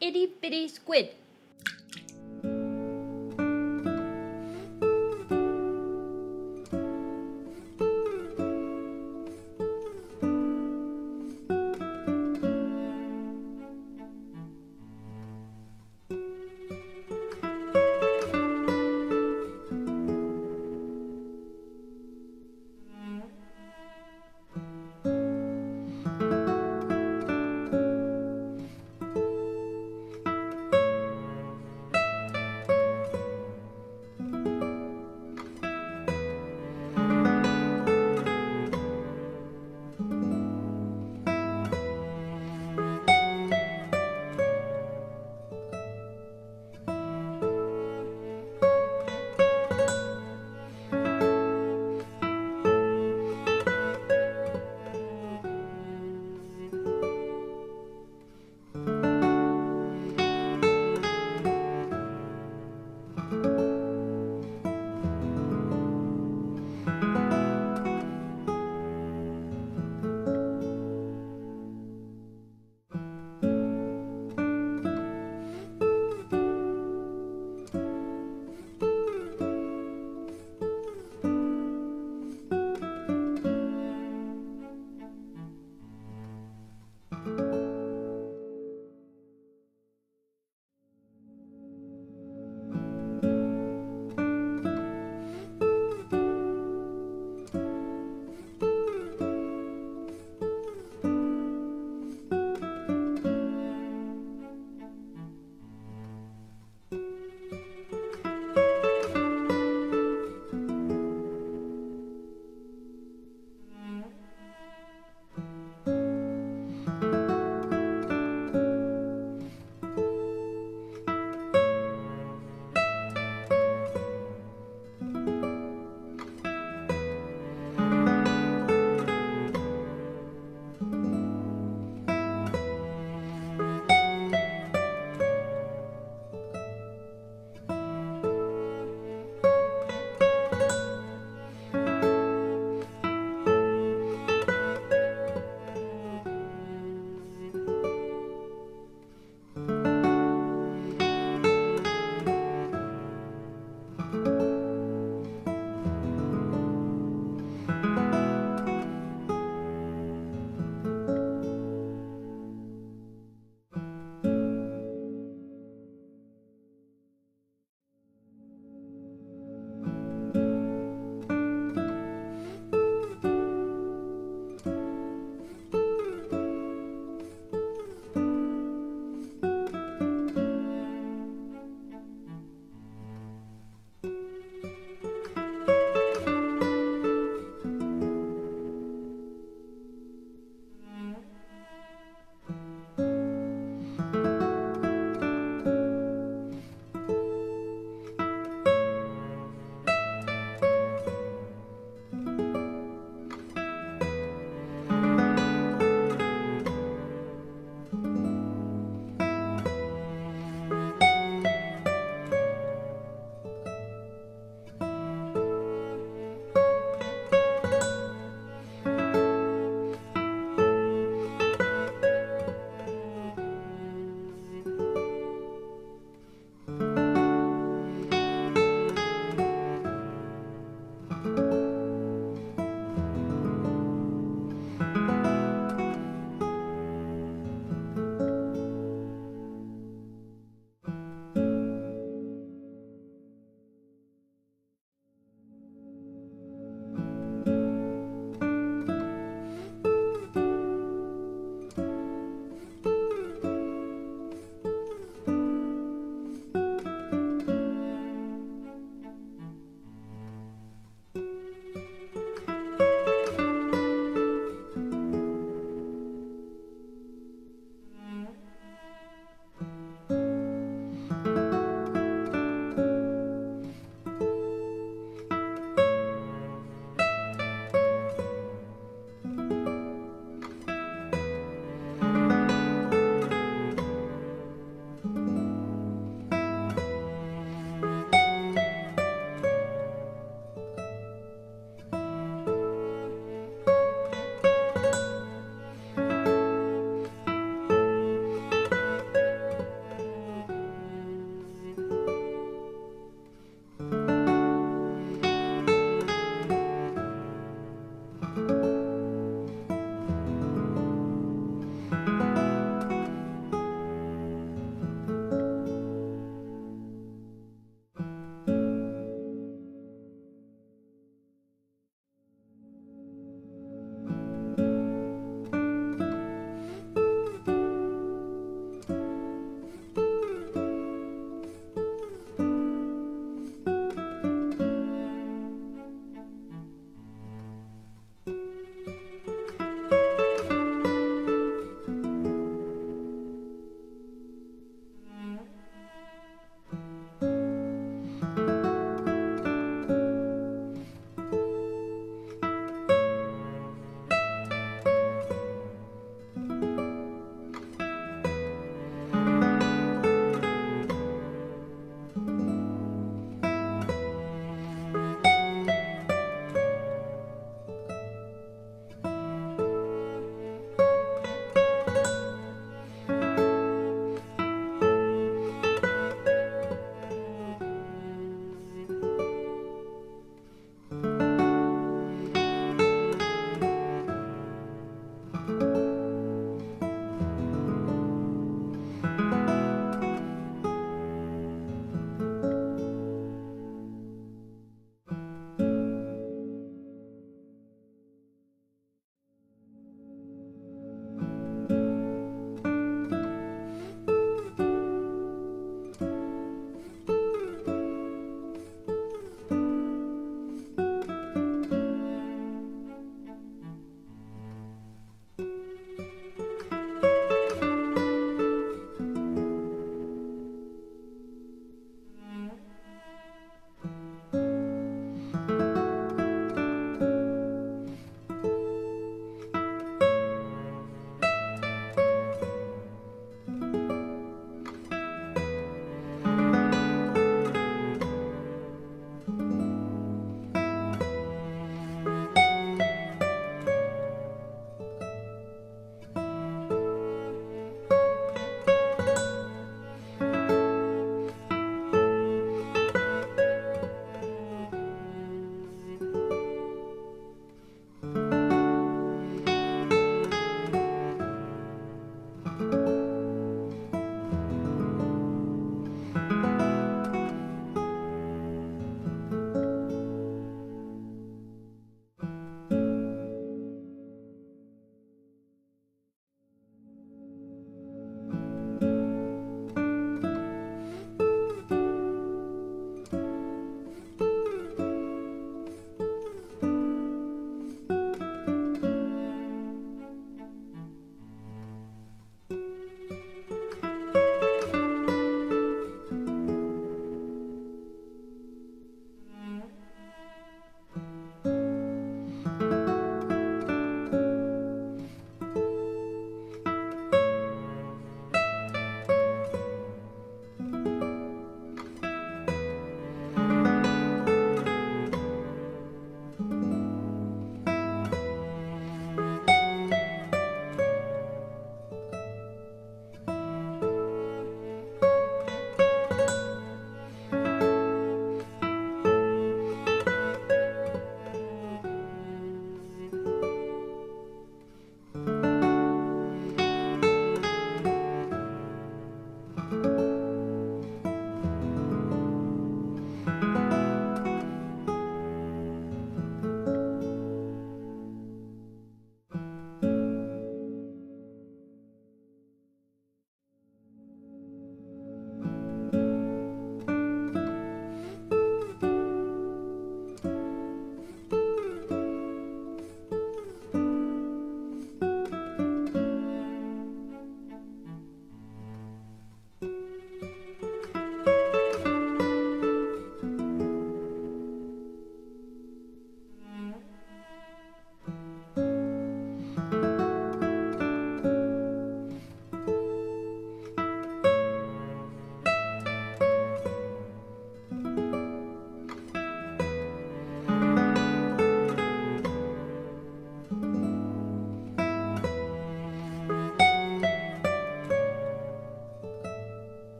itty bitty squid.